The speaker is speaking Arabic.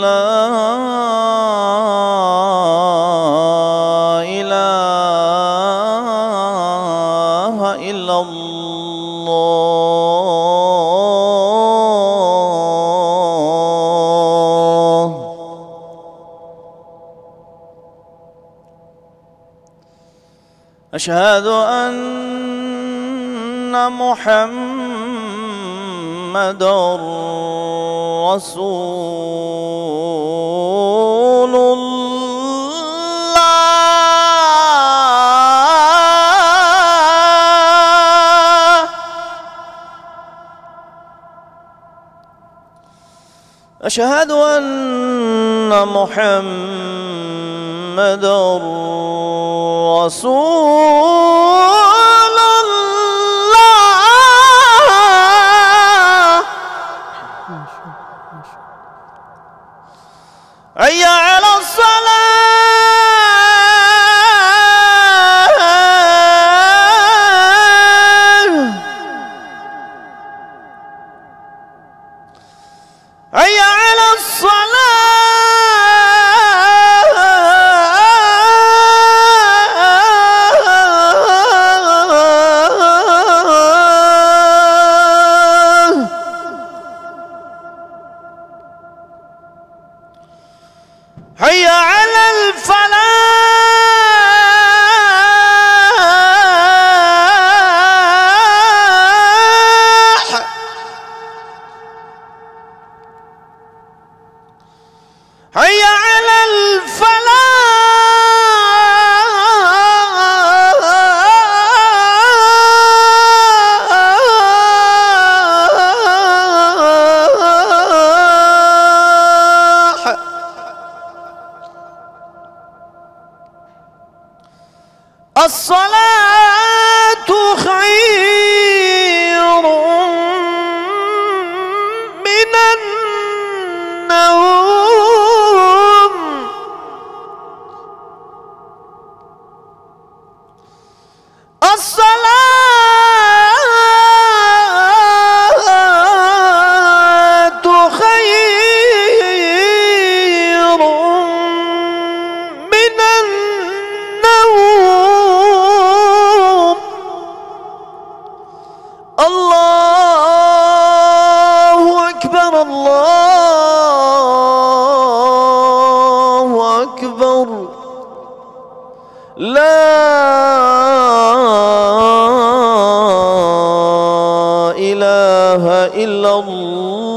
لا إله إلا الله. أشهد أن محمد رسول الله أشهد أن محمد رسول حي على الصلاة حي على الفلاح. الصلاة خير. الله أكبر. لا إله إلا الله.